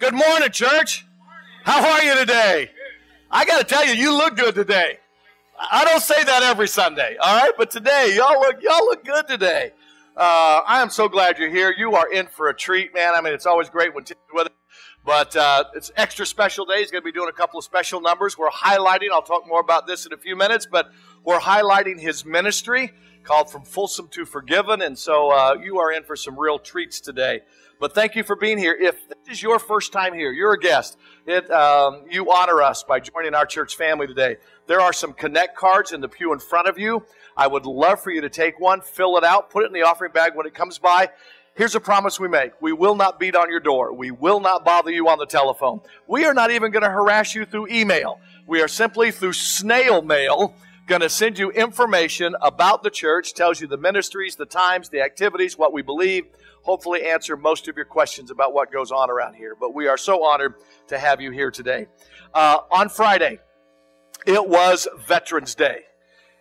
Good morning, church. How are you today? I got to tell you, you look good today. I don't say that every Sunday, all right? But today, y'all look y'all look good today. Uh, I am so glad you're here. You are in for a treat, man. I mean, it's always great when Tim's with it. But uh, it's extra special day. He's going to be doing a couple of special numbers. We're highlighting, I'll talk more about this in a few minutes, but we're highlighting his ministry called From Folsom to Forgiven. And so uh, you are in for some real treats today. But thank you for being here. If this is your first time here, you're a guest, it, um, you honor us by joining our church family today. There are some connect cards in the pew in front of you. I would love for you to take one, fill it out, put it in the offering bag when it comes by. Here's a promise we make. We will not beat on your door. We will not bother you on the telephone. We are not even going to harass you through email. We are simply through snail mail going to send you information about the church, tells you the ministries, the times, the activities, what we believe, hopefully answer most of your questions about what goes on around here. But we are so honored to have you here today. Uh, on Friday, it was Veterans Day.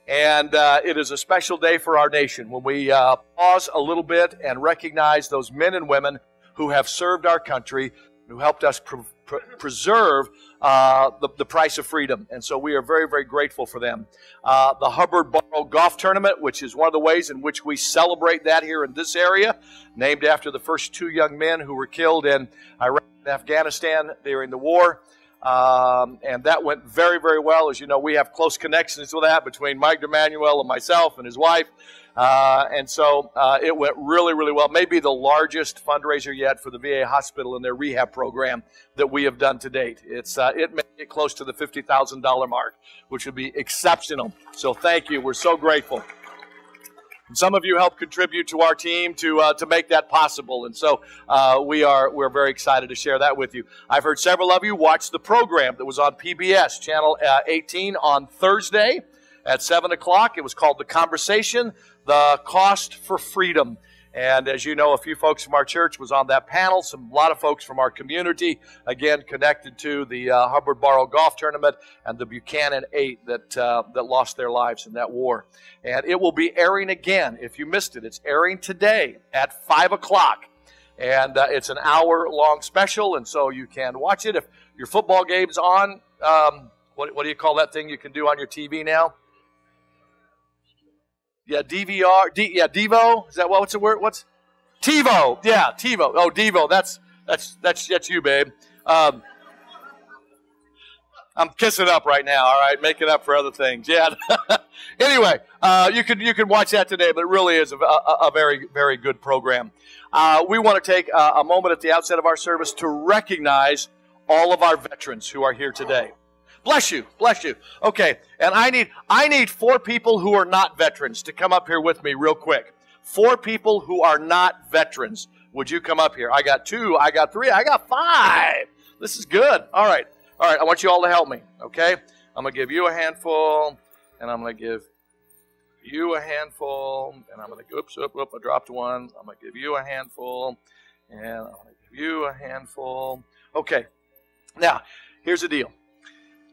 And uh, it is a special day for our nation when we uh, pause a little bit and recognize those men and women who have served our country, who helped us pre- pre- preserve uh, the, the, price of freedom. And so we are very, very grateful for them. Uh, the Hubbard Barrow Golf Tournament, which is one of the ways in which we celebrate that here in this area, named after the first two young men who were killed in Iraq and Afghanistan during the war. Um, and that went very, very well. As you know, we have close connections with that between Mike DeManuel and myself and his wife. Uh, and so uh, it went really, really well. Maybe the largest fundraiser yet for the VA hospital and their rehab program that we have done to date. It's uh, it made it close to the fifty thousand dollar mark, which would be exceptional. So thank you. We're so grateful. Some of you helped contribute to our team to uh, to make that possible, and so uh, we are we're very excited to share that with you. I've heard several of you watch the program that was on PBS channel uh, 18 on Thursday at seven o'clock. It was called The Conversation the cost for freedom. And as you know, a few folks from our church was on that panel. Some a lot of folks from our community, again connected to the uh, Hubbard Barrow Golf Tournament and the Buchanan Eight that uh, that lost their lives in that war. And it will be airing again. If you missed it, it's airing today at five o'clock, and uh, it's an hour-long special, and so you can watch it if your football game's on. Um, what, what do you call that thing you can do on your TV now? Yeah, DVR. D, yeah, Devo. Is that what? What's the word? What's TiVo? Yeah, TiVo. Oh, Devo. That's that's that's that's you, babe. Um, I'm kissing up right now. All right, making up for other things. Yeah. anyway, uh, you can you can watch that today, but it really is a, a, a very very good program. Uh, we want to take a, a moment at the outset of our service to recognize all of our veterans who are here today. Bless you. Bless you. Okay. And I need, I need four people who are not veterans to come up here with me real quick. Four people who are not veterans. Would you come up here? I got two. I got three. I got five. This is good. All right. All right. I want you all to help me. Okay. I'm going to give you a handful and I'm going to give you a handful and I'm going to, oops, oops, oops, I dropped one. I'm going to give you a handful and I'm going to give you a handful. Okay. Now, here's the deal.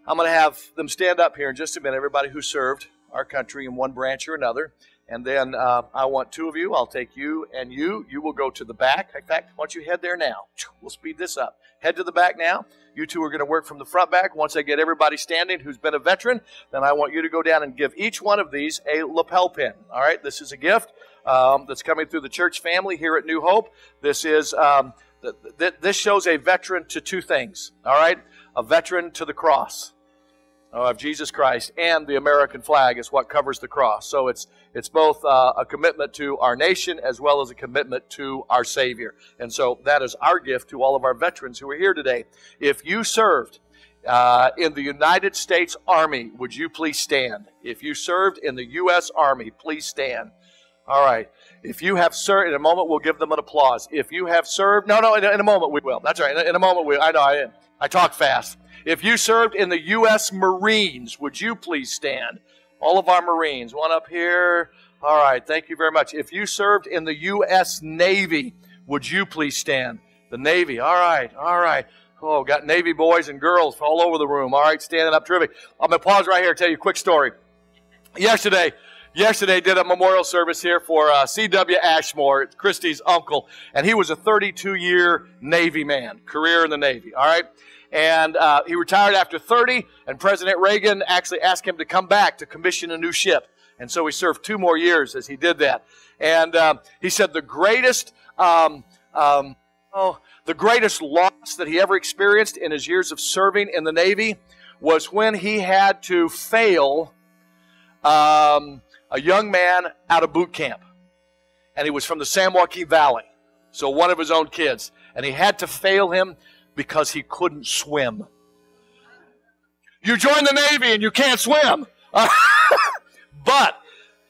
I'm going to have them stand up here in just a minute, everybody who served our country in one branch or another. And then uh, I want two of you. I'll take you and you. You will go to the back. In fact, why don't you head there now? We'll speed this up. Head to the back now. You two are going to work from the front back. Once I get everybody standing who's been a veteran, then I want you to go down and give each one of these a lapel pin. All right, this is a gift um, that's coming through the church family here at New Hope. This is um, th- th- this shows a veteran to two things. All right, a veteran to the cross of Jesus Christ and the American flag is what covers the cross. So it's it's both uh, a commitment to our nation as well as a commitment to our Savior. And so that is our gift to all of our veterans who are here today. If you served uh, in the United States Army, would you please stand? If you served in the U.S. Army, please stand. All right. If you have served, in a moment we'll give them an applause. If you have served, no, no, in a, in a moment we will. That's right. In a, in a moment we. I know. I, I talk fast. If you served in the U.S. Marines, would you please stand? All of our Marines, one up here. All right, thank you very much. If you served in the U.S. Navy, would you please stand? The Navy, all right, all right. Oh, got Navy boys and girls all over the room. All right, standing up, terrific. I'm going to pause right here and tell you a quick story. Yesterday, yesterday did a memorial service here for uh, C.W. Ashmore, Christie's uncle, and he was a 32 year Navy man, career in the Navy. All right. And uh, he retired after 30, and President Reagan actually asked him to come back to commission a new ship. And so he served two more years as he did that. And um, he said the greatest, um, um, oh, the greatest loss that he ever experienced in his years of serving in the Navy was when he had to fail um, a young man out of boot camp. And he was from the San Joaquin Valley, so one of his own kids. And he had to fail him because he couldn't swim. You join the Navy and you can't swim. but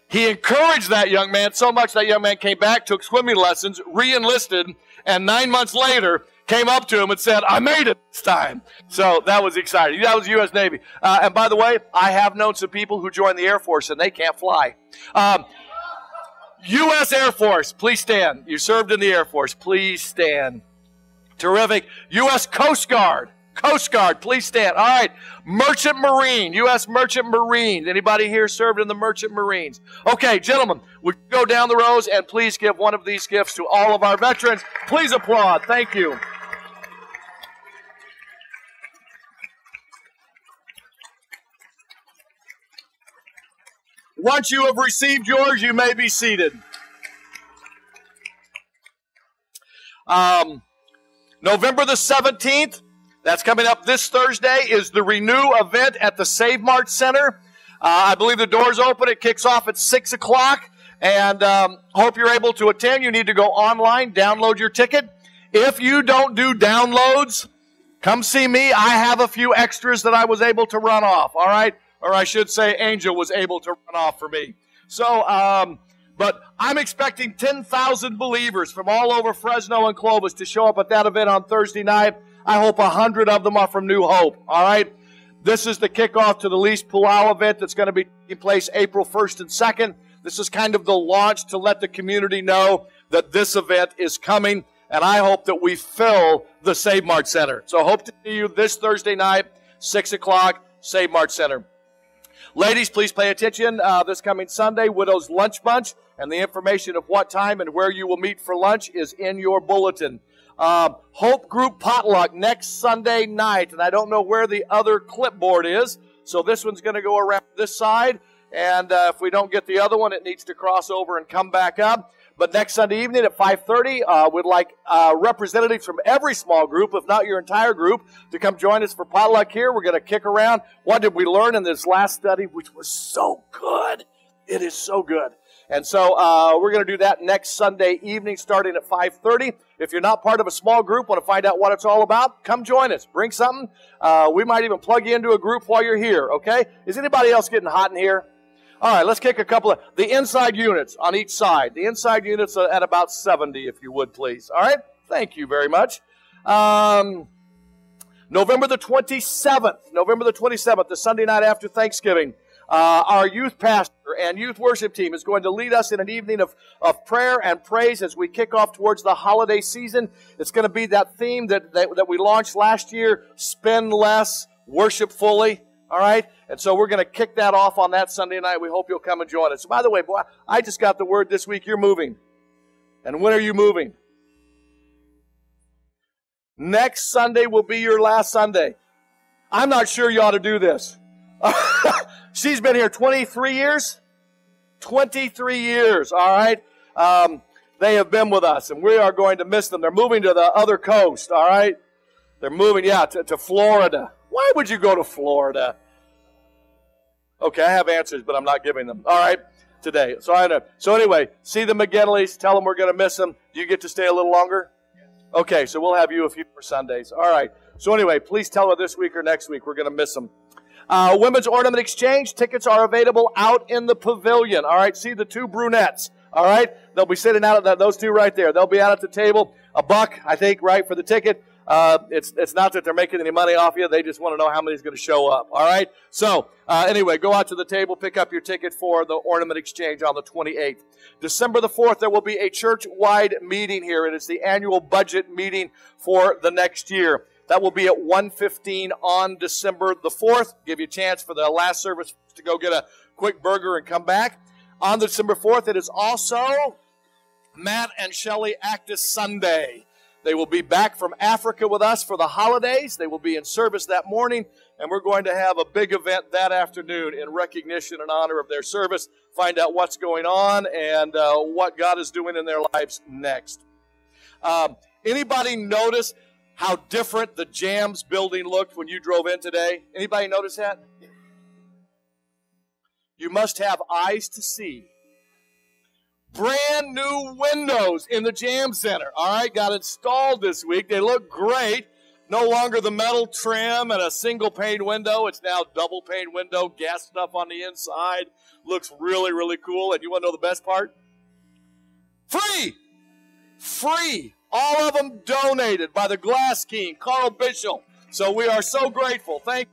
he encouraged that young man so much that young man came back, took swimming lessons, re enlisted, and nine months later came up to him and said, I made it this time. So that was exciting. That was U.S. Navy. Uh, and by the way, I have known some people who joined the Air Force and they can't fly. Um, U.S. Air Force, please stand. You served in the Air Force. Please stand. Terrific. U.S. Coast Guard. Coast Guard, please stand. All right. Merchant Marine, U.S. Merchant Marines. Anybody here served in the Merchant Marines? Okay, gentlemen, we go down the rows and please give one of these gifts to all of our veterans. Please applaud. Thank you. Once you have received yours, you may be seated. Um, November the 17th, that's coming up this Thursday, is the Renew event at the Save Mart Center. Uh, I believe the doors open. It kicks off at 6 o'clock. And um, hope you're able to attend. You need to go online, download your ticket. If you don't do downloads, come see me. I have a few extras that I was able to run off. All right or I should say, Angel was able to run off for me. So, um, but I'm expecting 10,000 believers from all over Fresno and Clovis to show up at that event on Thursday night. I hope 100 of them are from New Hope. All right. This is the kickoff to the Luis Palau event that's going to be taking place April 1st and 2nd. This is kind of the launch to let the community know that this event is coming. And I hope that we fill the Save Mart Center. So hope to see you this Thursday night, 6 o'clock, Save Mart Center. Ladies, please pay attention. Uh, this coming Sunday, Widow's Lunch Bunch, and the information of what time and where you will meet for lunch is in your bulletin. Uh, Hope Group Potluck next Sunday night, and I don't know where the other clipboard is, so this one's going to go around this side, and uh, if we don't get the other one, it needs to cross over and come back up. But next Sunday evening at 5:30, uh, we'd like uh, representatives from every small group, if not your entire group, to come join us for potluck here. We're going to kick around. What did we learn in this last study, which was so good? It is so good. And so uh, we're going to do that next Sunday evening, starting at 5:30. If you're not part of a small group, want to find out what it's all about, come join us. Bring something. Uh, we might even plug you into a group while you're here. Okay? Is anybody else getting hot in here? All right, let's kick a couple of the inside units on each side. The inside units at about 70, if you would, please. All right, thank you very much. Um, November the 27th, November the 27th, the Sunday night after Thanksgiving, uh, our youth pastor and youth worship team is going to lead us in an evening of, of prayer and praise as we kick off towards the holiday season. It's going to be that theme that, that, that we launched last year spend less, worship fully. All right? And so we're going to kick that off on that Sunday night. We hope you'll come and join us. By the way, boy, I just got the word this week you're moving. And when are you moving? Next Sunday will be your last Sunday. I'm not sure you ought to do this. She's been here 23 years. 23 years, all right? Um, they have been with us, and we are going to miss them. They're moving to the other coast, all right? They're moving, yeah, to, to Florida. Why would you go to Florida? Okay, I have answers, but I'm not giving them. All right, today. So I know. So anyway, see the McGinleys. Tell them we're going to miss them. Do you get to stay a little longer? Okay, so we'll have you a few more Sundays. All right. So anyway, please tell them this week or next week. We're going to miss them. Uh, Women's Ornament Exchange tickets are available out in the pavilion. All right, see the two brunettes. All right, they'll be sitting out at those two right there. They'll be out at the table. A buck, I think, right for the ticket. Uh, it's, it's not that they're making any money off you. They just want to know how many's going to show up. All right. So uh, anyway, go out to the table, pick up your ticket for the ornament exchange on the 28th. December the 4th, there will be a church-wide meeting here. It is the annual budget meeting for the next year. That will be at 1:15 on December the 4th. Give you a chance for the last service to go get a quick burger and come back. On December 4th, it is also Matt and Shelley Actus Sunday. They will be back from Africa with us for the holidays. They will be in service that morning, and we're going to have a big event that afternoon in recognition and honor of their service. Find out what's going on and uh, what God is doing in their lives next. Um, anybody notice how different the Jams building looked when you drove in today? Anybody notice that? You must have eyes to see brand new windows in the Jam Center. All right, got installed this week. They look great. No longer the metal trim and a single pane window. It's now double pane window, gas stuff on the inside. Looks really, really cool. And you want to know the best part? Free! Free! All of them donated by the Glass King, Carl Bishop. So we are so grateful. Thank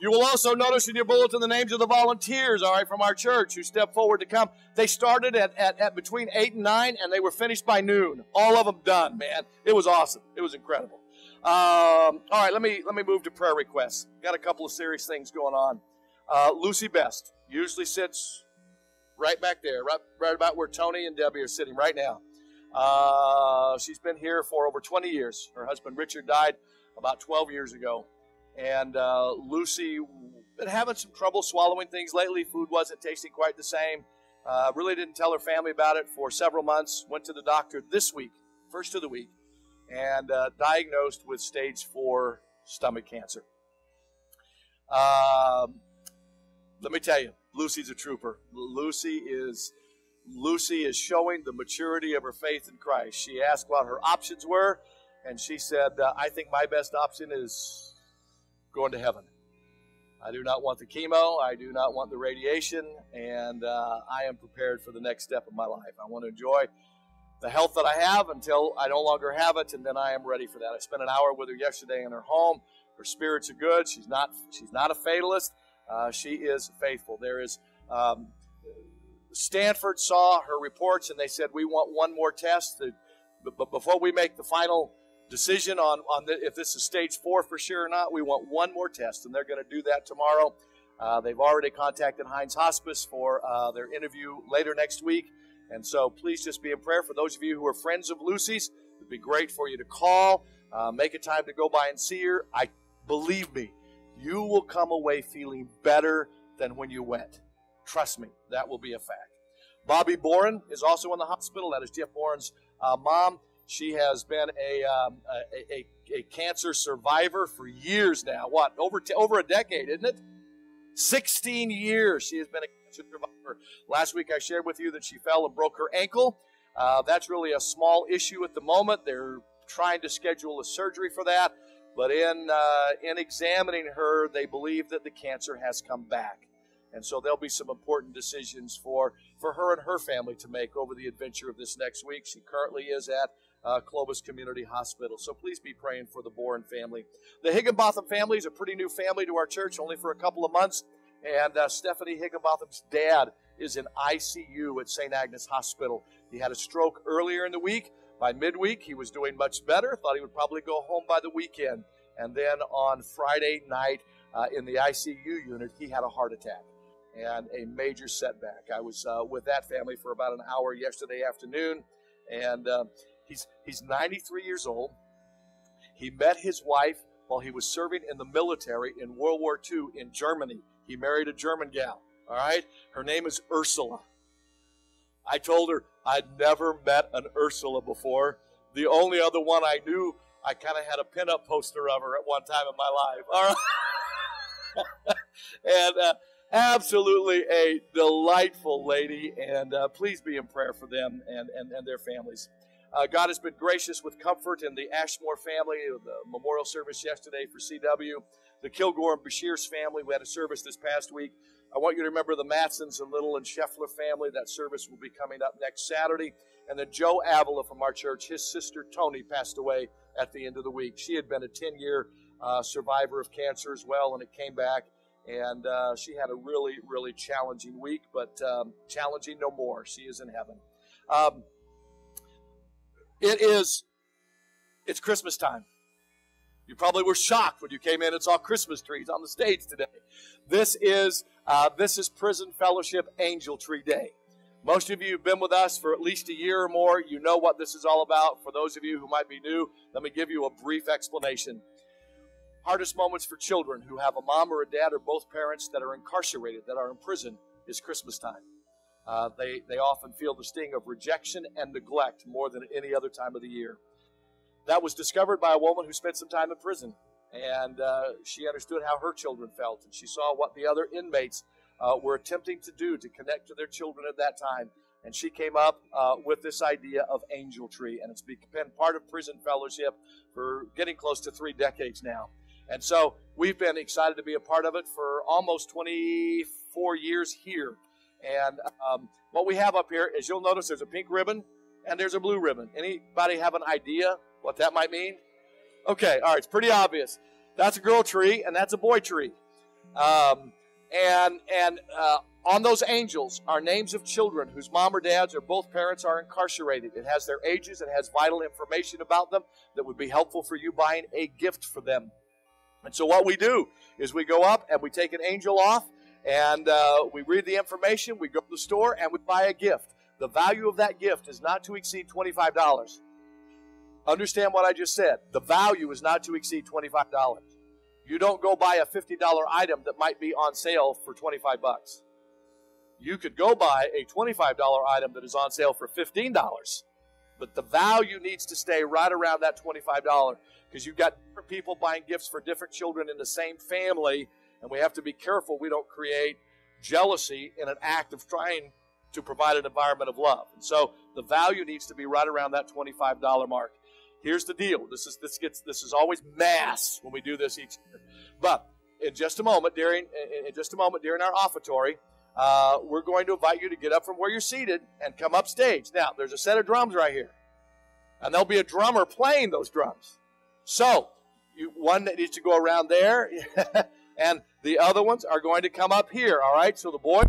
you. Will also notice in your bulletin the names of the volunteers, all right, from our church who stepped forward to come. They started at, at, at between 8 and 9, and they were finished by noon. All of them done, man. It was awesome. It was incredible. Um, all right, let me, let me move to prayer requests. Got a couple of serious things going on. Uh, Lucy Best usually sits right back there, right, right about where Tony and Debbie are sitting right now. Uh, she's been here for over 20 years. Her husband Richard died about 12 years ago. And uh, Lucy been having some trouble swallowing things lately. Food wasn't tasting quite the same. Uh, really didn't tell her family about it for several months. Went to the doctor this week, first of the week, and uh, diagnosed with stage four stomach cancer. Um, let me tell you, Lucy's a trooper. Lucy is Lucy is showing the maturity of her faith in Christ. She asked what her options were, and she said, uh, "I think my best option is going to heaven. I do not want the chemo. I do not want the radiation. And uh, I am prepared for the next step of my life. I want to enjoy the health that I have until I no longer have it, and then I am ready for that. I spent an hour with her yesterday in her home. Her spirits are good. She's not. She's not a fatalist. Uh, she is faithful. There is. Um, Stanford saw her reports, and they said we want one more test. but before we make the final decision on, on the, if this is stage four for sure or not. We want one more test, and they're going to do that tomorrow. Uh, they've already contacted Hinds Hospice for uh, their interview later next week. And so please just be in prayer. For those of you who are friends of Lucy's, it'd be great for you to call, uh, make a time to go by and see her. I believe me, you will come away feeling better than when you went. Trust me, that will be a fact. Bobby Boren is also in the hospital. That is Jeff Boren's uh, mom. She has been a, um, a, a, a, cancer survivor for years now. What, over, t- over a decade, isn't it? 16 years she has been a cancer survivor. Last week I shared with you that she fell and broke her ankle. Uh, that's really a small issue at the moment. They're trying to schedule a surgery for that. But in, uh, in examining her, they believe that the cancer has come back. And so there'll be some important decisions for, for her and her family to make over the adventure of this next week. She currently is at uh, Clovis Community Hospital. So please be praying for the Boren family. The Higginbotham family is a pretty new family to our church, only for a couple of months. And uh, Stephanie Higginbotham's dad is in ICU at St. Agnes Hospital. He had a stroke earlier in the week. By midweek, he was doing much better. Thought he would probably go home by the weekend. And then on Friday night uh, in the ICU unit, he had a heart attack and a major setback. I was uh, with that family for about an hour yesterday afternoon, and uh, He's, he's 93 years old. He met his wife while he was serving in the military in World War II in Germany. He married a German gal. All right? Her name is Ursula. I told her I'd never met an Ursula before. The only other one I knew, I kind of had a pinup poster of her at one time in my life. All right? and uh, absolutely a delightful lady. And uh, please be in prayer for them and, and, and their families. Uh, God has been gracious with comfort in the Ashmore family, the memorial service yesterday for CW, the Kilgore and Bashir's family. We had a service this past week. I want you to remember the Matsons and Little and Scheffler family. That service will be coming up next Saturday. And then Joe Avila from our church, his sister Tony passed away at the end of the week. She had been a 10 year uh, survivor of cancer as well, and it came back. And uh, she had a really, really challenging week, but um, challenging no more. She is in heaven. Um, it is, it's Christmas time. You probably were shocked when you came in and saw Christmas trees on the stage today. This is uh, this is Prison Fellowship Angel Tree Day. Most of you have been with us for at least a year or more. You know what this is all about. For those of you who might be new, let me give you a brief explanation. Hardest moments for children who have a mom or a dad or both parents that are incarcerated, that are in prison, is Christmas time. Uh, they, they often feel the sting of rejection and neglect more than any other time of the year. That was discovered by a woman who spent some time in prison. And uh, she understood how her children felt, and she saw what the other inmates uh, were attempting to do to connect to their children at that time. And she came up uh, with this idea of Angel Tree, and it's been part of Prison Fellowship for getting close to three decades now. And so we've been excited to be a part of it for almost 24 years here. And um, what we have up here is you'll notice there's a pink ribbon and there's a blue ribbon. Anybody have an idea what that might mean? Okay, all right, it's pretty obvious. That's a girl tree and that's a boy tree. Um, and and uh, on those angels are names of children whose mom or dads or both parents are incarcerated. It has their ages, it has vital information about them that would be helpful for you buying a gift for them. And so, what we do is we go up and we take an angel off and uh, we read the information, we go to the store, and we buy a gift. The value of that gift is not to exceed $25. Understand what I just said. The value is not to exceed $25. You don't go buy a $50 item that might be on sale for 25 bucks. You could go buy a $25 item that is on sale for $15. But the value needs to stay right around that $25 because you've got different people buying gifts for different children in the same family, and we have to be careful we don't create jealousy in an act of trying to provide an environment of love. And so the value needs to be right around that $25 mark. Here's the deal. This is this gets this is always mass when we do this each year. But in just a moment, during in just a moment during our offertory, uh, we're going to invite you to get up from where you're seated and come up stage. Now, there's a set of drums right here, and there'll be a drummer playing those drums. So, you, one that needs to go around there, and the other ones are going to come up here. All right. So the boy.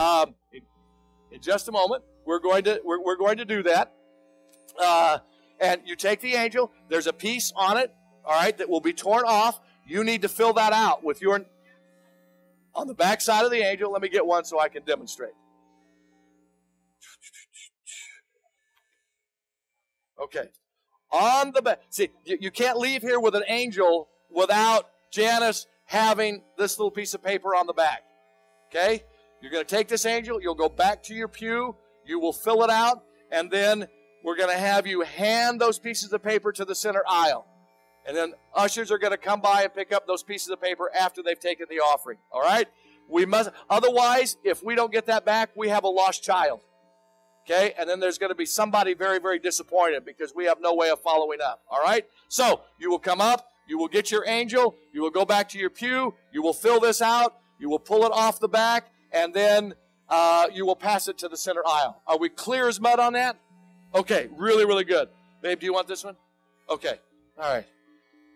Um, in, just a moment, we're going to we're, we're going to do that. Uh, and you take the angel. There's a piece on it, all right, that will be torn off. You need to fill that out with your on the back side of the angel. Let me get one so I can demonstrate. Okay. On the back. See, you, you can't leave here with an angel without Janice having this little piece of paper on the back. Okay? You're going to take this angel, you'll go back to your pew, you will fill it out, and then we're going to have you hand those pieces of paper to the center aisle. And then ushers are going to come by and pick up those pieces of paper after they've taken the offering. All right? We must otherwise, if we don't get that back, we have a lost child. Okay? And then there's going to be somebody very, very disappointed because we have no way of following up. All right? So you will come up, you will get your angel, you will go back to your pew, you will fill this out, you will pull it off the back, and then uh, you will pass it to the center aisle. Are we clear as mud on that? Okay, really, really good. Babe, do you want this one? Okay, all right.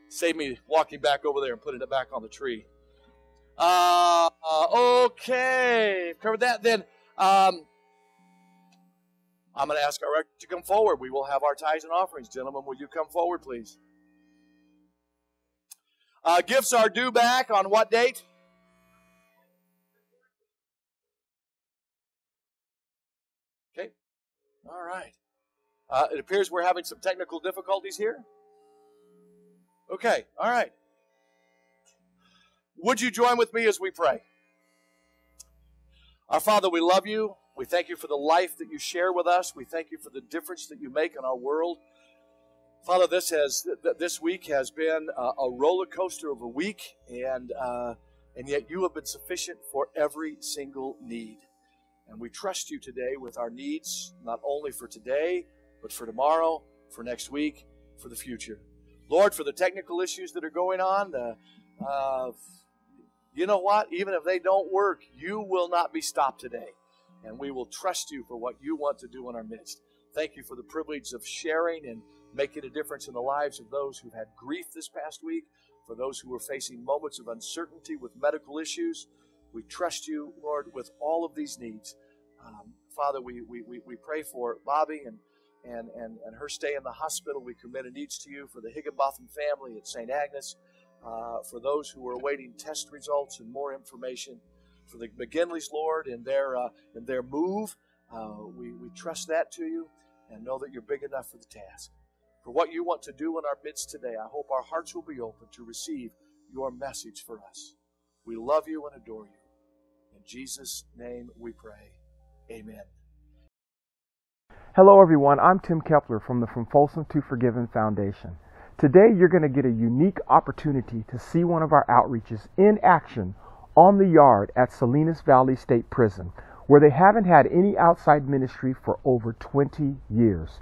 Save me walking back over there and putting it back on the tree. Uh, okay, covered that. Then um, I'm going to ask our rector to come forward. We will have our tithes and offerings. Gentlemen, will you come forward, please? Uh, gifts are due back on what date? Okay. All right. Uh, it appears we're having some technical difficulties here. Okay, all right. Would you join with me as we pray? Our Father, we love you. We thank you for the life that you share with us. We thank you for the difference that you make in our world. Father, this has this week has been a roller coaster of a week, and uh, and yet you have been sufficient for every single need. And we trust you today with our needs, not only for today, but for tomorrow, for next week, for the future. Lord, for the technical issues that are going on, the, uh, you know what? Even if they don't work, you will not be stopped today. And we will trust you for what you want to do in our midst. Thank you for the privilege of sharing and making a difference in the lives of those who've had grief this past week, for those who are facing moments of uncertainty with medical issues, we trust you, Lord, with all of these needs. Um, Father, we, we, we pray for Bobby and and, and, and her stay in the hospital. We commit a needs to you for the Higginbotham family at St. Agnes, uh, for those who are awaiting test results and more information, for the McGinleys, Lord, in their, uh, in their move. Uh, we, we trust that to you and know that you're big enough for the task. For what you want to do in our midst today, I hope our hearts will be open to receive your message for us. We love you and adore you. In Jesus' name we pray. Amen. Hello, everyone. I'm Tim Kepler from the From Folsom to Forgiven Foundation. Today, you're going to get a unique opportunity to see one of our outreaches in action on the yard at Salinas Valley State Prison, where they haven't had any outside ministry for over 20 years.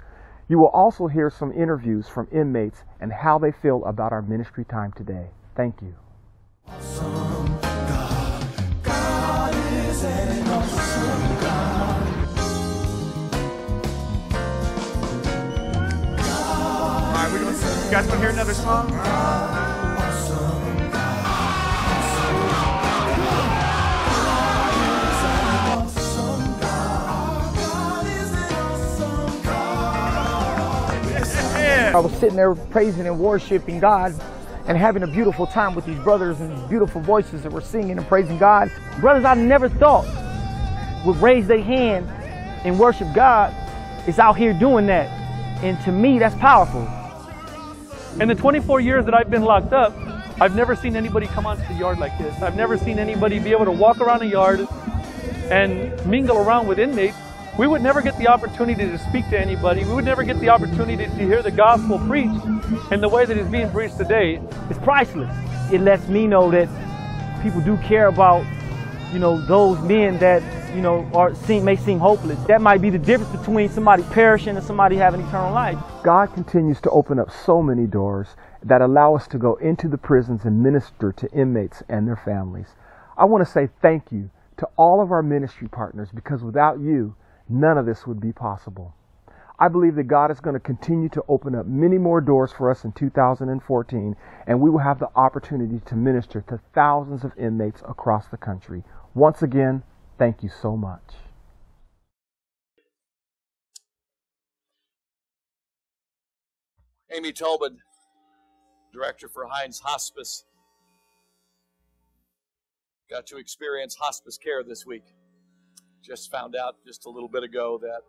You will also hear some interviews from inmates and how they feel about our ministry time today. Thank you. Awesome God. God You guys want to hear another song? I was sitting there praising and worshiping God and having a beautiful time with these brothers and beautiful voices that were singing and praising God. Brothers I never thought would raise their hand and worship God is out here doing that. And to me, that's powerful. In the 24 years that I've been locked up, I've never seen anybody come onto the yard like this. I've never seen anybody be able to walk around a yard and mingle around with inmates. We would never get the opportunity to speak to anybody. We would never get the opportunity to hear the gospel preached in the way that it's being preached today. It's priceless. It lets me know that people do care about, you know, those men that you know, or seem, may seem hopeless. That might be the difference between somebody perishing and somebody having eternal life. God continues to open up so many doors that allow us to go into the prisons and minister to inmates and their families. I want to say thank you to all of our ministry partners because without you, none of this would be possible. I believe that God is going to continue to open up many more doors for us in 2014, and we will have the opportunity to minister to thousands of inmates across the country. Once again, Thank you so much. Amy Tobin, director for Hinds Hospice, got to experience hospice care this week. Just found out just a little bit ago that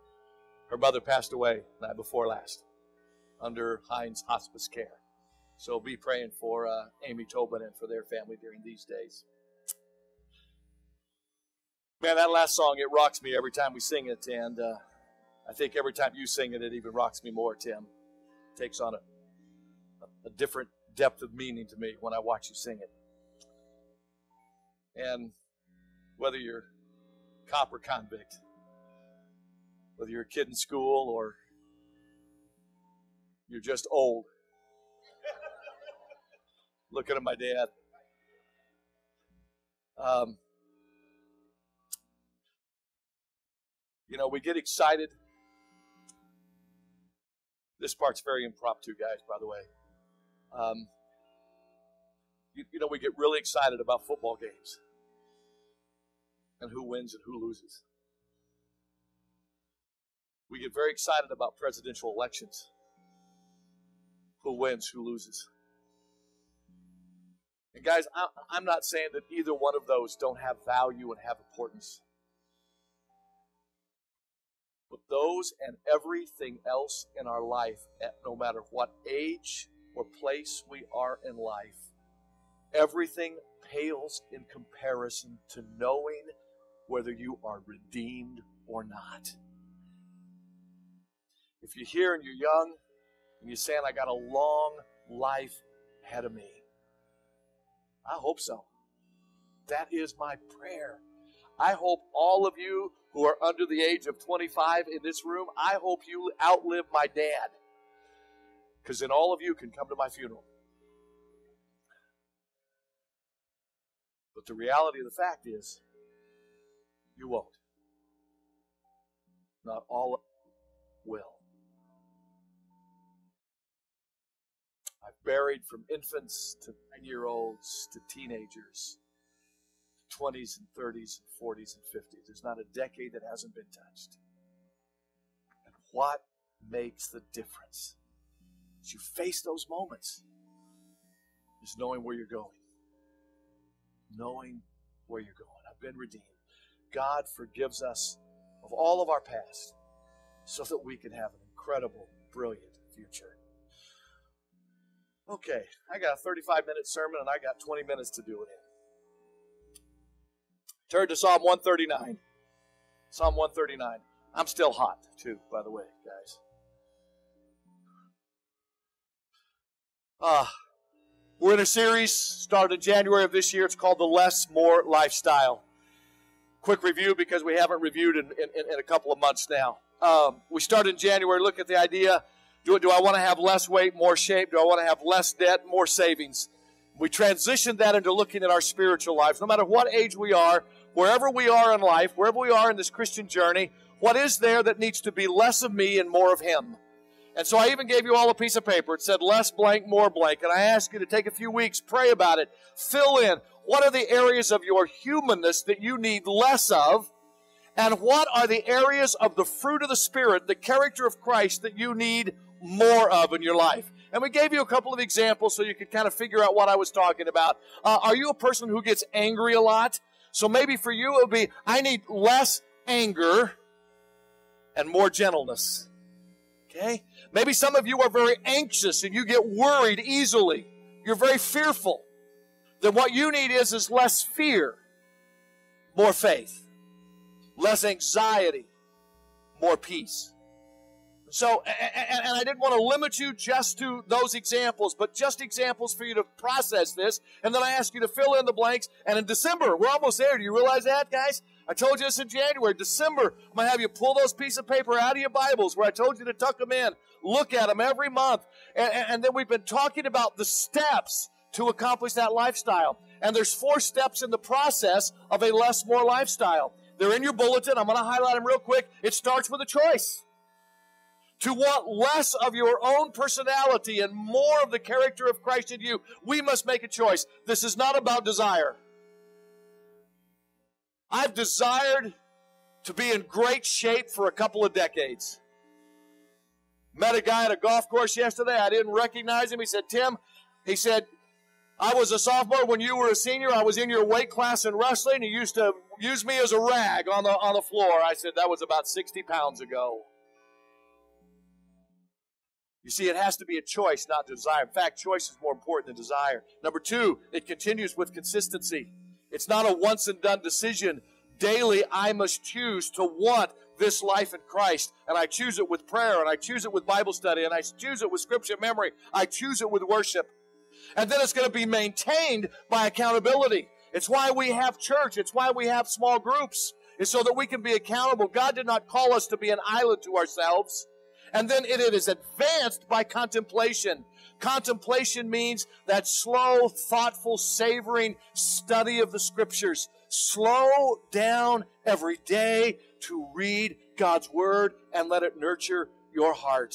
her mother passed away the night before last under Hinds Hospice Care. So be praying for uh, Amy Tobin and for their family during these days. Man, that last song, it rocks me every time we sing it. And uh, I think every time you sing it, it even rocks me more, Tim. It takes on a, a different depth of meaning to me when I watch you sing it. And whether you're cop or convict, whether you're a kid in school or you're just old, looking at my dad. Um, You know, we get excited. This part's very impromptu, guys, by the way. Um, you, you know, we get really excited about football games and who wins and who loses. We get very excited about presidential elections who wins, who loses. And guys, I'm not saying that either one of those don't have value and have importance. But those and everything else in our life, no matter what age or place we are in life, everything pales in comparison to knowing whether you are redeemed or not. If you're here and you're young and you're saying, I got a long life ahead of me, I hope so. That is my prayer. I hope all of you who are under the age of 25 in this room, I hope you outlive my dad. Because then all of you can come to my funeral. But the reality of the fact is, you won't. Not all will. I've buried from infants to nine year olds to teenagers 20s and 30s and 40s and 50s. There's not a decade that hasn't been touched. And what makes the difference. As you face those moments, is knowing where you're going. Knowing where you're going. I've been redeemed. God forgives us of all of our past so that we can have an incredible, brilliant future. Okay, I got a 35 minute sermon and I got 20 minutes to do it in. Turn to Psalm 139. Psalm 139. I'm still hot, too, by the way, guys. Ah, we're in a series started in January of this year. It's called the Less More Lifestyle. Quick review because we haven't reviewed in, in, in a couple of months now. Um, we started in January. Look at the idea do, do I want to have less weight, more shape? Do I want to have less debt, more savings? We transitioned that into looking at our spiritual lives. No matter what age we are, wherever we are in life, wherever we are in this Christian journey, what is there that needs to be less of me and more of Him? And so I even gave you all a piece of paper. It said less blank, more blank. And I asked you to take a few weeks, pray about it, fill in. What are the areas of your humanness that you need less of? And what are the areas of the fruit of the Spirit, the character of Christ, that you need more of in your life. And we gave you a couple of examples so you could kind of figure out what I was talking about. Uh, are you a person who gets angry a lot? So maybe for you it would be, I need less anger and more gentleness. Okay? Maybe some of you are very anxious and you get worried easily. You're very fearful. Then what you need is, is less fear, more faith, less anxiety, more peace. So, and, I didn't want to limit you just to those examples, but just examples for you to process this. And then I ask you to fill in the blanks. And in December, we're almost there. Do you realize that, guys? I told you this in January. December, I'm going to have you pull those pieces of paper out of your Bibles where I told you to tuck them in. Look at them every month. And, and then we've been talking about the steps to accomplish that lifestyle. And there's four steps in the process of a less, more lifestyle. They're in your bulletin. I'm going to highlight them real quick. It starts with a choice to want less of your own personality and more of the character of Christ in you, we must make a choice. This is not about desire. I've desired to be in great shape for a couple of decades. Met a guy at a golf course yesterday. I didn't recognize him. He said, Tim, he said, I was a sophomore when you were a senior. I was in your weight class in wrestling. You used to use me as a rag on the, on the floor. I said, that was about 60 pounds ago. You see, it has to be a choice, not desire. In fact, choice is more important than desire. Number two, it continues with consistency. It's not a once and done decision. Daily, I must choose to want this life in Christ. And I choose it with prayer, and I choose it with Bible study, and I choose it with scripture memory. I choose it with worship. And then it's going to be maintained by accountability. It's why we have church. It's why we have small groups. It's so that we can be accountable. God did not call us to be an island to ourselves. And then it is advanced by contemplation. Contemplation means that slow, thoughtful, savoring study of the scriptures. Slow down every day to read God's word and let it nurture your heart.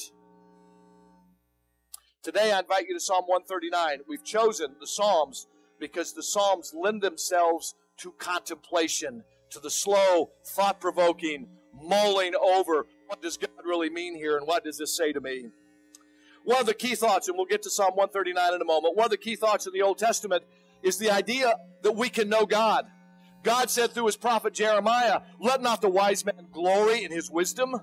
Today, I invite you to Psalm 139. We've chosen the Psalms because the Psalms lend themselves to contemplation, to the slow, thought provoking, mulling over what does God really mean here and what does this say to me? One of the key thoughts, and we'll get to Psalm 139 in a moment, one of the key thoughts in the Old Testament is the idea that we can know God. God said through his prophet Jeremiah, Let not the wise man glory in his wisdom.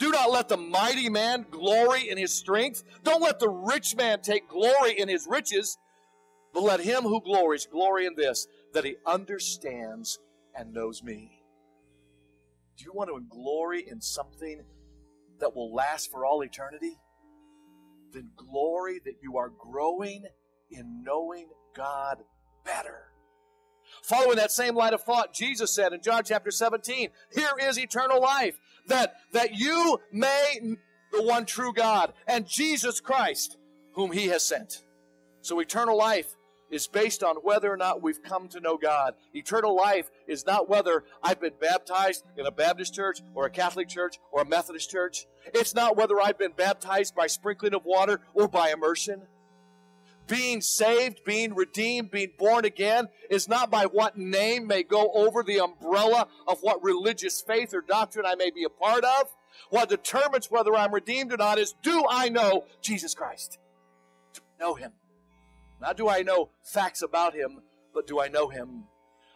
Do not let the mighty man glory in his strength. Don't let the rich man take glory in his riches, but let him who glories glory in this, that he understands and knows me. Do you want to glory in something that will last for all eternity? Then glory that you are growing in knowing God better. Following that same line of thought, Jesus said in John chapter 17, Here is eternal life, that, that you may the one true God and Jesus Christ, whom he has sent. So eternal life is based on whether or not we've come to know God. Eternal life is not whether I've been baptized in a Baptist church or a Catholic church or a Methodist church. It's not whether I've been baptized by sprinkling of water or by immersion. Being saved, being redeemed, being born again is not by what name may go over the umbrella of what religious faith or doctrine I may be a part of. What determines whether I'm redeemed or not is do I know Jesus Christ? Do I know him? Not do I know facts about him, but do I know him?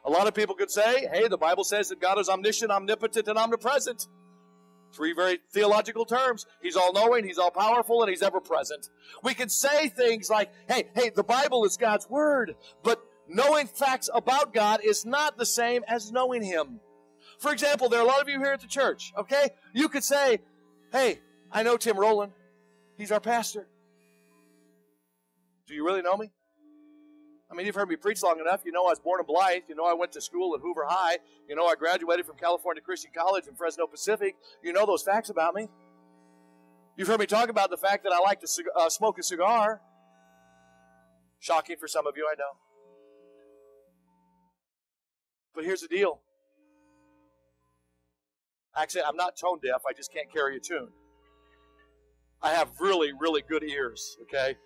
A lot of people could say, hey, the Bible says that God is omniscient, omnipotent, and omnipresent. Three very theological terms. He's all knowing, he's all powerful, and he's ever present. We can say things like, hey, hey, the Bible is God's word, but knowing facts about God is not the same as knowing him. For example, there are a lot of you here at the church, okay? You could say, hey, I know Tim Rolen. He's our pastor. Do you really know me? I mean, you've heard me preach long enough. You know I was born in Blythe. You know I went to school at Hoover High. You know I graduated from California Christian College in Fresno Pacific. You know those facts about me. You've heard me talk about the fact that I like to uh, smoke a cigar. Shocking for some of you, I know. But here's the deal. Actually, I'm not tone deaf. I just can't carry a tune. I have really, really good ears, okay,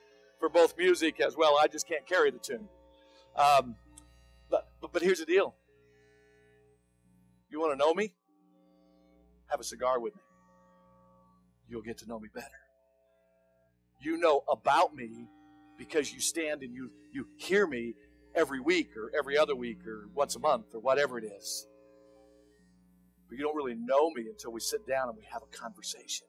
for both music as well. I just can't carry the tune. Um, but, but, but here's the deal. You want to know me? Have a cigar with me. You'll get to know me better. You know about me because you stand and you, you hear me every week or every other week or once a month or whatever it is. But you don't really know me until we sit down and we have a conversation,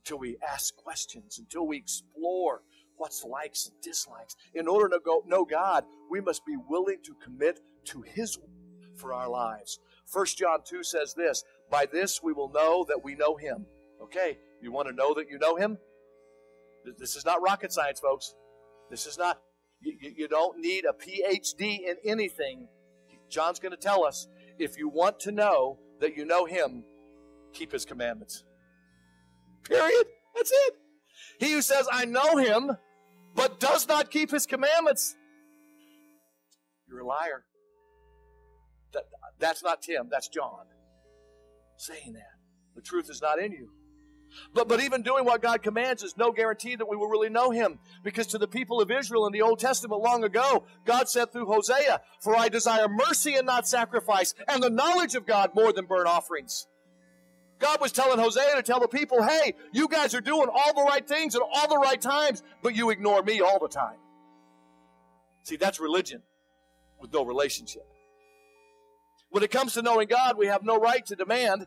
until we ask questions, until we explore what's likes and dislikes. In order to go, know God, we must be willing to commit to His for our lives. 1 John 2 says this By this we will know that we know Him. Okay, you want to know that you know Him? This is not rocket science, folks. This is not, you, you don't need a PhD in anything. John's going to tell us if you want to know that you know him, keep his commandments. Period. That's it. He who says, I know him, but does not keep his commandments, you're a liar. That, that's not Tim, that's John saying that. The truth is not in you. But, but even doing what God commands is no guarantee that we will really know Him. Because to the people of Israel in the Old Testament long ago, God said through Hosea, For I desire mercy and not sacrifice, and the knowledge of God more than burnt offerings. God was telling Hosea to tell the people, hey, you guys are doing all the right things at all the right times, but you ignore me all the time. See, that's religion with no relationship. When it comes to knowing God, we have no right to demand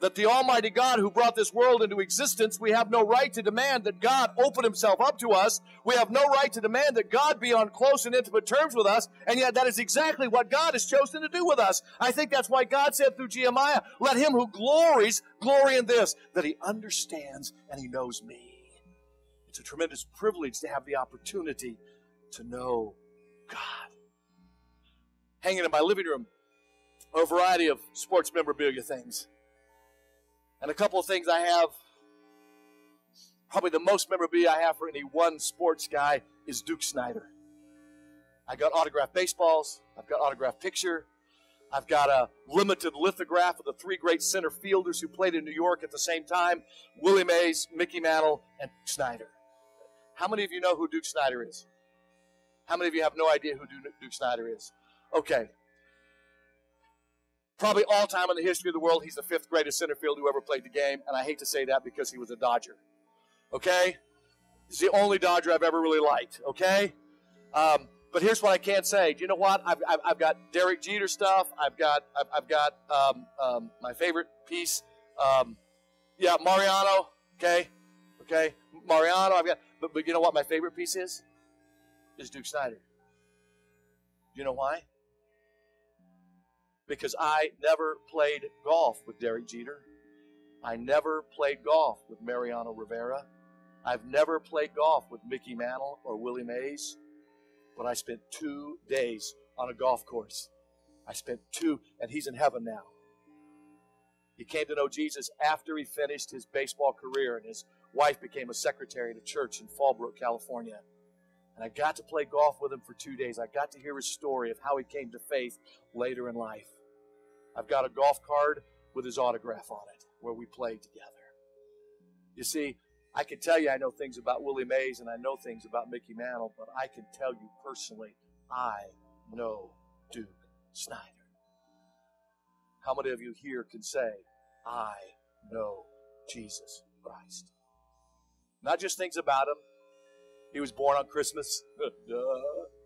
that the Almighty God who brought this world into existence, we have no right to demand that God open himself up to us. We have no right to demand that God be on close and intimate terms with us. And yet that is exactly what God has chosen to do with us. I think that's why God said through Jeremiah, let him who glories glory in this, that he understands and he knows me. It's a tremendous privilege to have the opportunity to know God. Hanging in my living room a variety of sports memorabilia things. And a couple of things I have, probably the most memorabilia I have for any one sports guy is Duke Snider. I got autographed baseballs. I've got autographed picture. I've got a limited lithograph of the three great center fielders who played in New York at the same time Willie Mays, Mickey Mantle, and Snider. How many of you know who Duke Snider is? How many of you have no idea who Duke Snider is? Okay, Probably all time in the history of the world, he's the fifth greatest center fielder who ever played the game. And I hate to say that because he was a Dodger. Okay? He's the only Dodger I've ever really liked. Okay? Um, but here's what I can't say. Do you know what? I've, I've, I've got Derek Jeter stuff. I've got I've, I've got um, um, my favorite piece. Um, yeah, Mariano. Okay, okay, Mariano. I've got. But, but you know what? My favorite piece is is Duke Snider. Do you know why? Because I never played golf with Derek Jeter. I never played golf with Mariano Rivera. I've never played golf with Mickey Mantle or Willie Mays, but I spent two days on a golf course. I spent two, and he's in heaven now. He came to know Jesus after he finished his baseball career, and his wife became a secretary at a church in Fallbrook, California. And I got to play golf with him for two days. I got to hear his story of how he came to faith later in life. I've got a golf card with his autograph on it where we played together. You see, I can tell you I know things about Willie Mays and I know things about Mickey Mantle, but I can tell you personally, I know Duke Snider. How many of you here can say, I know Jesus Christ. Not just things about him. He was born on Christmas.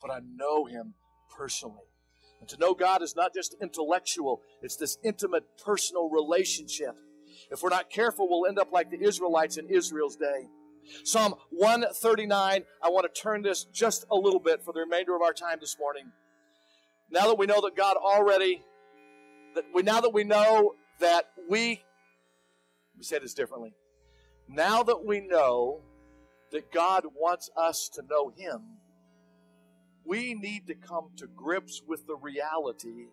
but I know him personally. And to know God is not just intellectual, it's this intimate personal relationship. If we're not careful, we'll end up like the Israelites in Israel's day. Psalm 139, I want to turn this just a little bit for the remainder of our time this morning. Now that we know that God already, that we now that we know that we, me say this differently. Now that we know that God wants us to know Him, we need to come to grips with the reality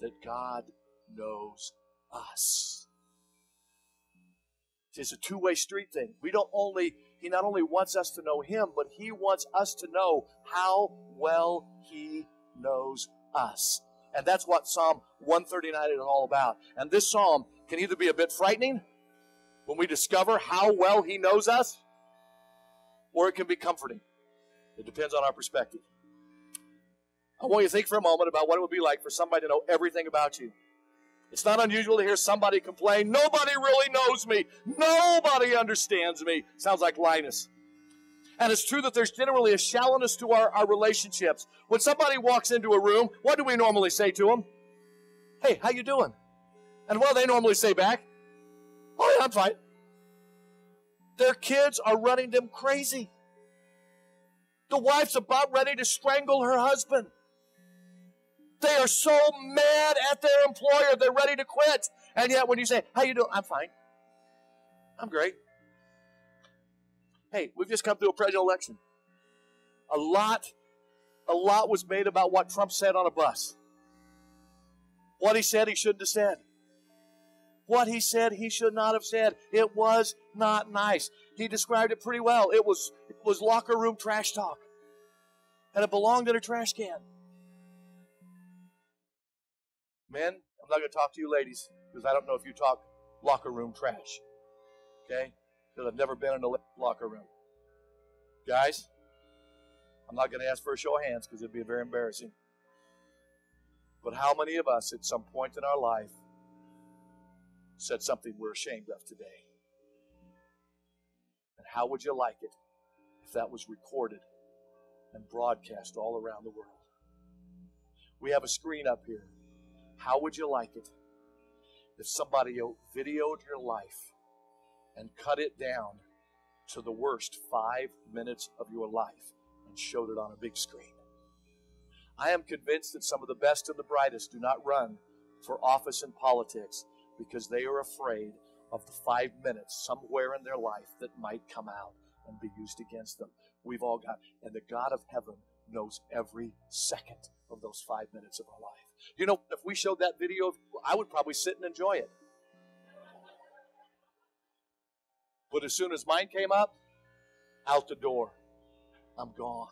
that God knows us. It's a two way street thing. We don't only, He not only wants us to know Him, but He wants us to know how well He knows us. And that's what Psalm 139 is all about. And this psalm can either be a bit frightening when we discover how well He knows us, or it can be comforting. It depends on our perspective. I want you to think for a moment about what it would be like for somebody to know everything about you. It's not unusual to hear somebody complain, nobody really knows me, nobody understands me. Sounds like Linus. And it's true that there's generally a shallowness to our, our relationships. When somebody walks into a room, what do we normally say to them? Hey, how you doing? And what do they normally say back? Oh yeah, I'm fine. Their kids are running them crazy. The wife's about ready to strangle her husband. They are so mad at their employer, they're ready to quit. And yet when you say, how you doing? I'm fine. I'm great. Hey, we've just come through a presidential election. A lot, a lot was made about what Trump said on a bus. What he said he shouldn't have said. What he said he should not have said. It was not nice. He described it pretty well. It was, it was locker room trash talk. And it belonged in a trash can. Men, I'm not going to talk to you ladies because I don't know if you talk locker room trash. Okay? Because I've never been in a locker room. Guys, I'm not going to ask for a show of hands because it'd be very embarrassing. But how many of us at some point in our life said something we're ashamed of today? And how would you like it if that was recorded and broadcast all around the world? We have a screen up here. How would you like it if somebody videoed your life and cut it down to the worst five minutes of your life and showed it on a big screen? I am convinced that some of the best and the brightest do not run for office and politics because they are afraid of the five minutes somewhere in their life that might come out and be used against them. We've all got, and the God of heaven knows every second of those five minutes of our life. You know, if we showed that video, I would probably sit and enjoy it. But as soon as mine came up, out the door. I'm gone.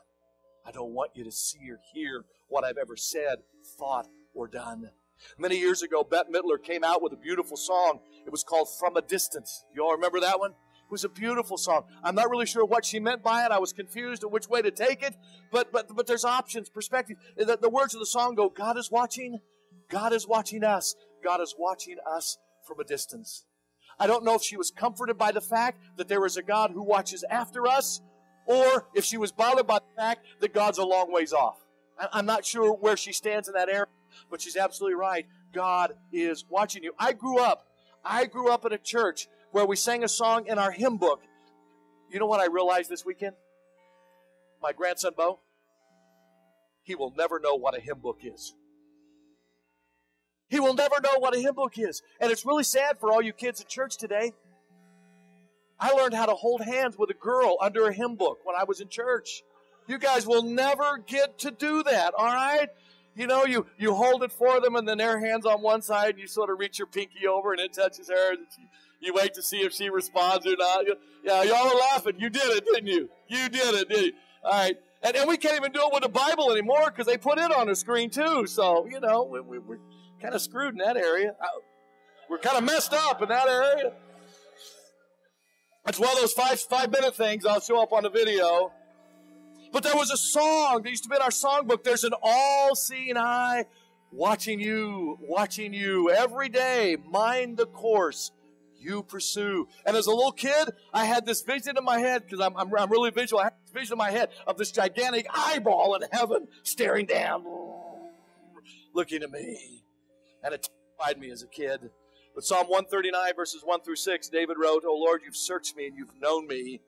I don't want you to see or hear what I've ever said, thought, or done. Many years ago, Bette Midler came out with a beautiful song. It was called From a Distance. You all remember that one? Was a beautiful song. I'm not really sure what she meant by it. I was confused at which way to take it, but but but there's options, perspective. The, the words of the song go, God is watching, God is watching us, God is watching us from a distance. I don't know if she was comforted by the fact that there is a God who watches after us, or if she was bothered by the fact that God's a long ways off. I'm not sure where she stands in that area, but she's absolutely right. God is watching you. I grew up, I grew up in a church where we sang a song in our hymn book. You know what I realized this weekend? My grandson Bo, he will never know what a hymn book is. He will never know what a hymn book is. And it's really sad for all you kids at church today. I learned how to hold hands with a girl under a hymn book when I was in church. You guys will never get to do that, all right? You know, you, you hold it for them and then their hands on one side, and you sort of reach your pinky over and it touches hers. And she, you wait to see if she responds or not. Yeah, y'all are laughing. You did it, didn't you? You did it, did you? All right. And, and we can't even do it with the Bible anymore because they put it on the screen too. So, you know, we, we, we're kind of screwed in that area. We're kind of messed up in that area. It's one of those five five minute things I'll show up on the video. But there was a song that used to be in our songbook. There's an all seeing eye watching you, watching you every day mind the course you pursue. And as a little kid, I had this vision in my head because I'm, I'm, I'm, really visual. I had this vision in my head of this gigantic eyeball in heaven staring down, looking at me. And it terrified me as a kid. But Psalm 139, verses 1 through 6, David wrote, Oh Lord, you've searched me and you've known me.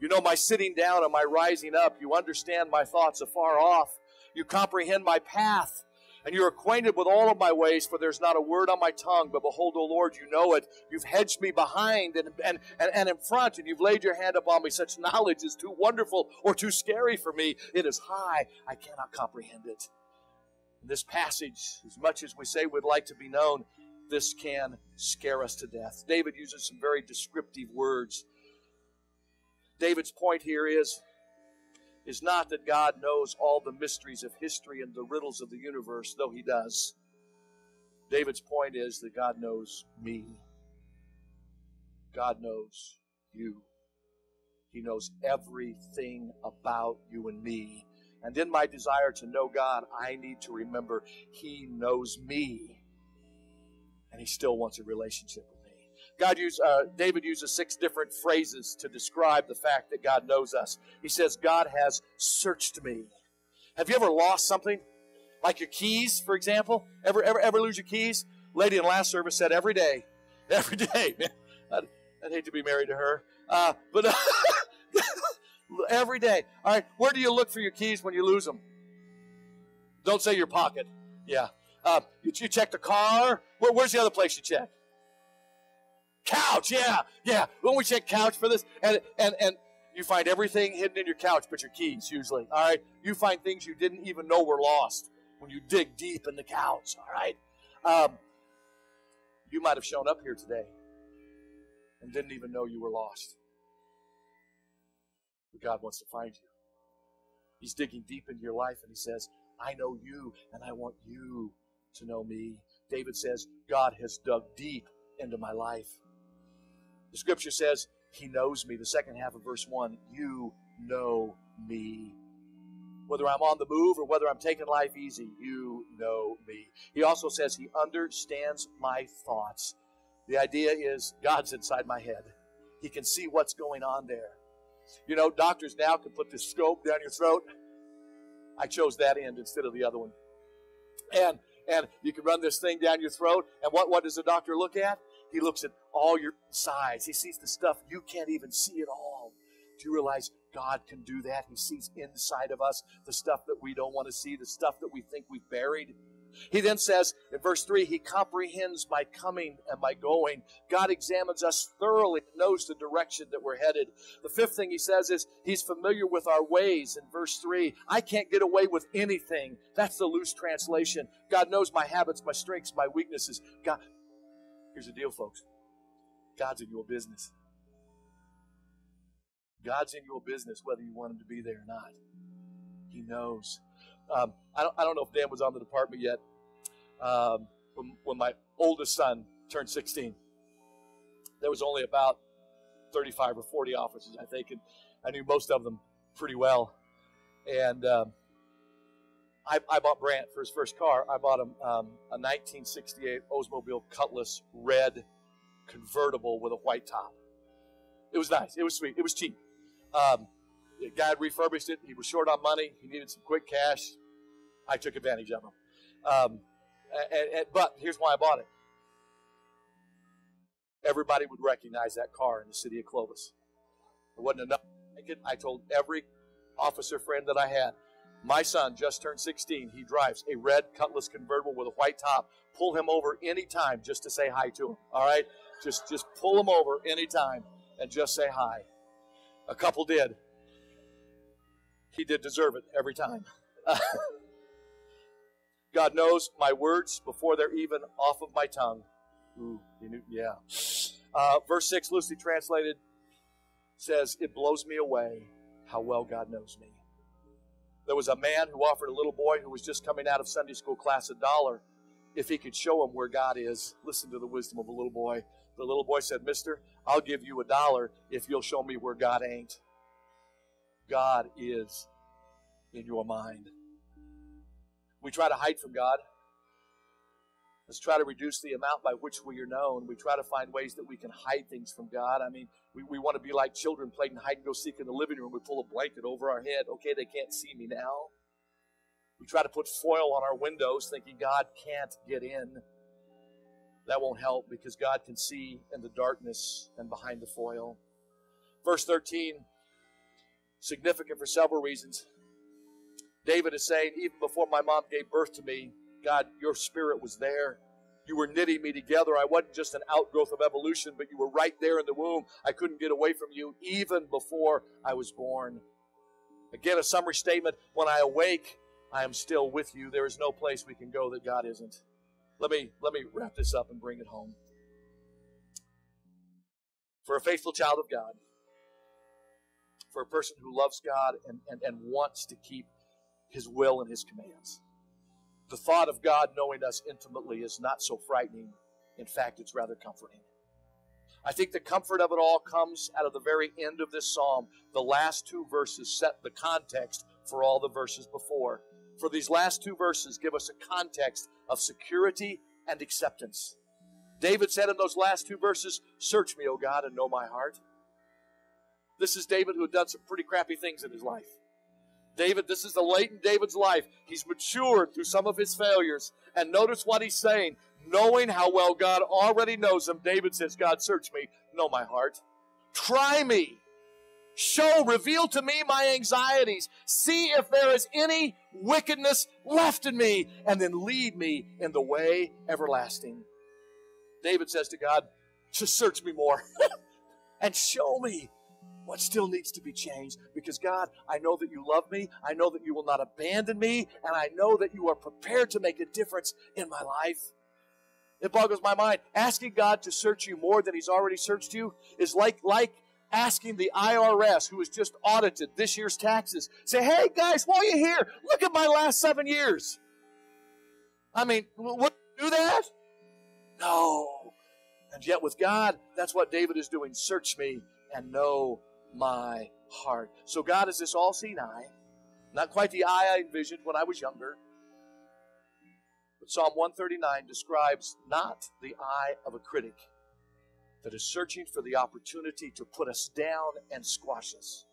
You know my sitting down and my rising up. You understand my thoughts afar off. You comprehend my path and you're acquainted with all of my ways, for there's not a word on my tongue. But behold, O Lord, you know it. You've hedged me behind and, and, and, and in front, and you've laid your hand upon me. Such knowledge is too wonderful or too scary for me. It is high, I cannot comprehend it. In this passage, as much as we say we'd like to be known, this can scare us to death. David uses some very descriptive words. David's point here is is not that God knows all the mysteries of history and the riddles of the universe, though He does. David's point is that God knows me. God knows you. He knows everything about you and me. And in my desire to know God, I need to remember He knows me. And He still wants a relationship God used, uh, David uses six different phrases to describe the fact that God knows us. He says, God has searched me. Have you ever lost something? Like your keys, for example? Ever, ever, ever lose your keys? Lady in last service said every day. Every day. Man, I'd, I'd hate to be married to her. Uh, but every day. All right, where do you look for your keys when you lose them? Don't say your pocket. Yeah. Uh, you, you check the car. Where, where's the other place you check? Couch, yeah, yeah. When we check couch for this, and and and you find everything hidden in your couch, but your keys usually. All right, you find things you didn't even know were lost when you dig deep in the couch. All right, um, you might have shown up here today and didn't even know you were lost. But God wants to find you. He's digging deep into your life, and He says, "I know you, and I want you to know me." David says, "God has dug deep into my life." The scripture says, He knows me. The second half of verse 1 You know me. Whether I'm on the move or whether I'm taking life easy, you know me. He also says He understands my thoughts. The idea is God's inside my head, He can see what's going on there. You know, doctors now can put this scope down your throat. I chose that end instead of the other one. And and you can run this thing down your throat. And what, what does the doctor look at? He looks at all your sides. He sees the stuff you can't even see at all. Do you realize God can do that? He sees inside of us the stuff that we don't want to see, the stuff that we think we've buried. He then says in verse 3 He comprehends my coming and my going. God examines us thoroughly, knows the direction that we're headed. The fifth thing he says is He's familiar with our ways in verse 3. I can't get away with anything. That's the loose translation. God knows my habits, my strengths, my weaknesses. God, Here's the deal, folks God's in your business. God's in your business whether you want Him to be there or not. He knows. Um, I, don't, I don't know if Dan was on the department yet. Um, when, when my oldest son turned 16, there was only about 35 or 40 officers, I think, and I knew most of them pretty well. And um, I, I, bought Brant for his first car. I bought him um, a 1968 Oldsmobile Cutlass red convertible with a white top. It was nice. It was sweet. It was cheap. Um, the guy had refurbished it. He was short on money. He needed some quick cash. I took advantage of him. Um, and, and, but here's why I bought it. Everybody would recognize that car in the city of Clovis. It wasn't enough. I told every officer friend that I had, my son just turned 16. He drives a red Cutlass convertible with a white top. Pull him over anytime just to say hi to him. All right? Just just pull him over anytime and just say hi. A couple did. He did deserve it every time. God knows my words before they're even off of my tongue. Ooh, knew, yeah. Uh, verse 6, loosely translated, says, It blows me away how well God knows me. There was a man who offered a little boy who was just coming out of Sunday school class a dollar if he could show him where God is. Listen to the wisdom of a little boy. The little boy said, Mister, I'll give you a dollar if you'll show me where God ain't. God is in your mind. We try to hide from God. Let's try to reduce the amount by which we are known. We try to find ways that we can hide things from God. I mean, we, we want to be like children playing hide and go seek in the living room. We pull a blanket over our head. Okay, they can't see me now. We try to put foil on our windows thinking God can't get in. That won't help because God can see in the darkness and behind the foil. Verse 13, significant for several reasons. David is saying, even before my mom gave birth to me, God, your spirit was there. You were knitting me together. I wasn't just an outgrowth of evolution, but you were right there in the womb. I couldn't get away from you even before I was born. Again, a summary statement when I awake, I am still with you. There is no place we can go that God isn't. Let me let me wrap this up and bring it home. For a faithful child of God, for a person who loves God and, and, and wants to keep his will and his commands. The thought of God knowing us intimately is not so frightening. In fact, it's rather comforting. I think the comfort of it all comes out of the very end of this psalm. The last two verses set the context for all the verses before. For these last two verses give us a context of security and acceptance. David said in those last two verses, Search me, O God, and know my heart. This is David who had done some pretty crappy things in his life. David, this is the late in David's life. He's matured through some of his failures. And notice what he's saying. Knowing how well God already knows him, David says, God, search me, know my heart. Try me. Show, reveal to me my anxieties. See if there is any wickedness left in me, and then lead me in the way everlasting. David says to God, just search me more and show me what still needs to be changed? Because God, I know that you love me. I know that you will not abandon me. And I know that you are prepared to make a difference in my life. It boggles my mind. Asking God to search you more than He's already searched you is like, like asking the IRS, who has just audited this year's taxes, say, hey guys, while you're here, look at my last seven years. I mean, would you do that? No. And yet with God, that's what David is doing. Search me and know my heart. So God is this all seeing eye, not quite the eye I envisioned when I was younger. But Psalm 139 describes not the eye of a critic that is searching for the opportunity to put us down and squash us.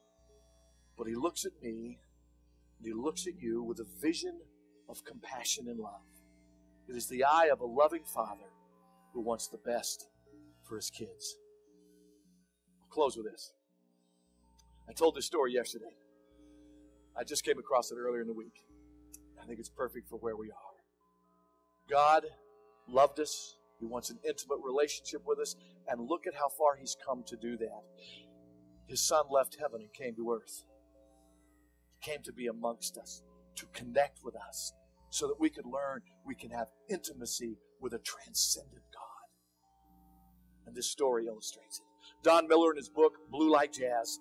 But he looks at me and he looks at you with a vision of compassion and love. It is the eye of a loving father who wants the best for his kids. I'll close with this. I told this story yesterday. I just came across it earlier in the week. I think it's perfect for where we are. God loved us. He wants an intimate relationship with us. And look at how far He's come to do that. His Son left heaven and came to earth. He came to be amongst us, to connect with us, so that we could learn we can have intimacy with a transcendent God. And this story illustrates it. Don Miller, in his book, Blue Like Jazz,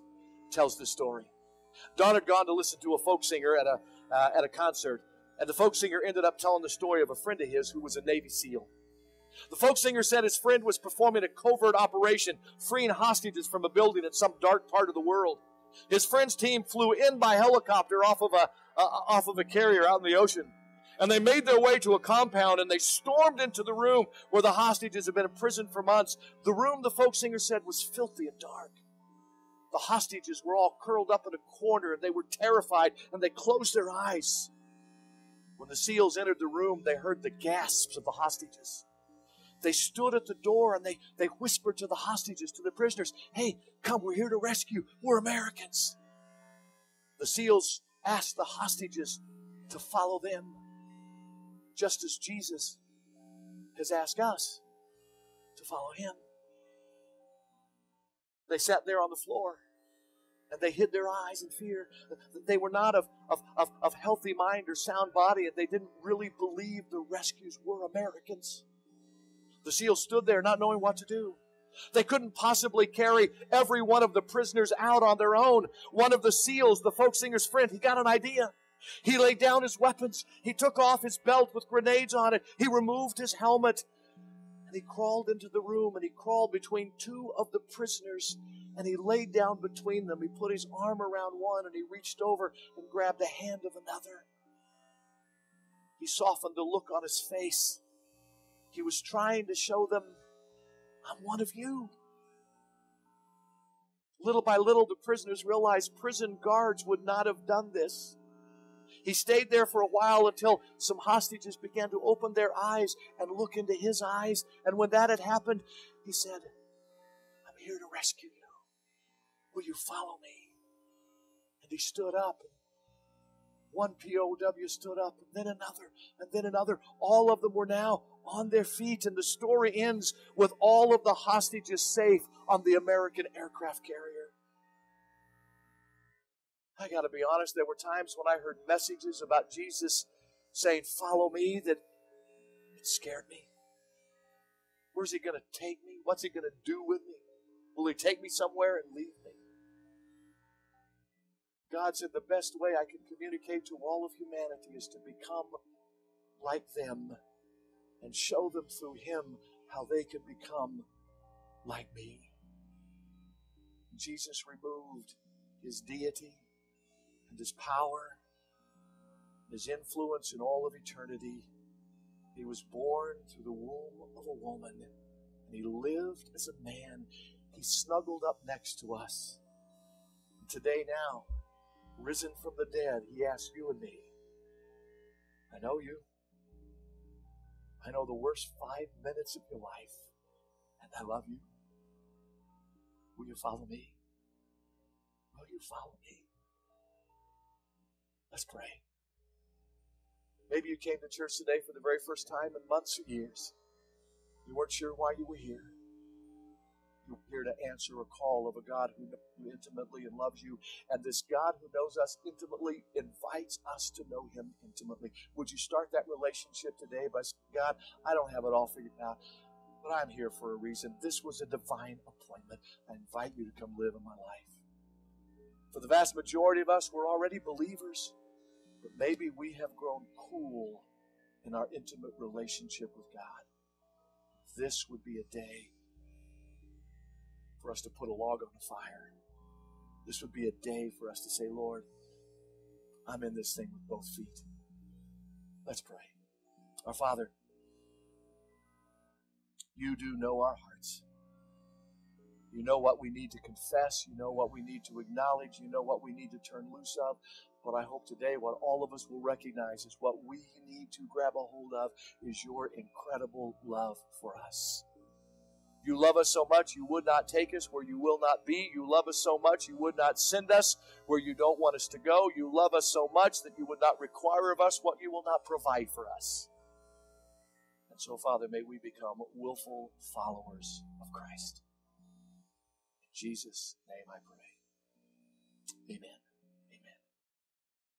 tells this story. Don had gone to listen to a folk singer at a, uh, at a concert, and the folk singer ended up telling the story of a friend of his who was a Navy SEAL. The folk singer said his friend was performing a covert operation, freeing hostages from a building in some dark part of the world. His friend's team flew in by helicopter off of a uh, off of a carrier out in the ocean, and they made their way to a compound and they stormed into the room where the hostages had been imprisoned for months. The room, the folk singer said, was filthy and dark. The hostages were all curled up in a corner and they were terrified and they closed their eyes. When the SEALs entered the room, they heard the gasps of the hostages. They stood at the door and they, they whispered to the hostages, to the prisoners, Hey, come, we're here to rescue. We're Americans. The SEALs asked the hostages to follow them, just as Jesus has asked us to follow him. They sat there on the floor and they hid their eyes in fear. They were not of, of, of, of, healthy mind or sound body, and they didn't really believe the rescues were Americans. The SEALs stood there not knowing what to do. They couldn't possibly carry every one of the prisoners out on their own. One of the SEALs, the folk singer's friend, he got an idea. He laid down his weapons. He took off his belt with grenades on it. He removed his helmet and he crawled into the room and he crawled between two of the prisoners and he laid down between them. He put his arm around one and he reached over and grabbed the hand of another. He softened the look on his face He was trying to show them, I'm one of you. Little by little, the prisoners realized prison guards would not have done this. He stayed there for a while until some hostages began to open their eyes and look into his eyes. And when that had happened, he said, I'm here to rescue you. Will you follow me? And he stood up. One POW stood up, and then another, and then another. All of them were now on their feet, and the story ends with all of the hostages safe on the American aircraft carrier. I got to be honest, there were times when I heard messages about Jesus saying, Follow me, that it scared me. Where's he going to take me? What's he going to do with me? Will he take me somewhere and leave me? God said the best way I can communicate to all of humanity is to become like them and show them through Him how they can become like me. Jesus removed His deity and His power, His influence in all of eternity. He was born through the womb of a woman, and He lived as a man. He snuggled up next to us. And today, now, risen from the dead, He asks you and me, I know you. I know the worst five minutes of your life, and I love you. Will you follow me? Will you follow me? Let's pray. Maybe you came to church today for the very first time in months or years. You weren't sure why you were here You were here to answer a call of a God who knows you intimately and loves you. And this God who knows us intimately invites us to know him intimately. Would you start that relationship today by saying, God, I don't have it all figured out, but I'm here for a reason. This was a divine appointment. I invite you to come live in my life. For the vast majority of us, we're already believers, but maybe we have grown cool in our intimate relationship with God. This would be a day for us to put a log on the fire. This would be a day for us to say, Lord, I'm in this thing with both feet. Let's pray. Our Father, you do know our hearts. You know what we need to confess. You know what we need to acknowledge. You know what we need to turn loose of. But I hope today what all of us will recognize is what we need to grab a hold of is your incredible love for us. You love us so much you would not take us where you will not be. You love us so much you would not send us where you don't want us to go. You love us so much that you would not require of us what you will not provide for us. And so, Father, may we become willful followers of Christ. In Jesus' name I pray. Amen.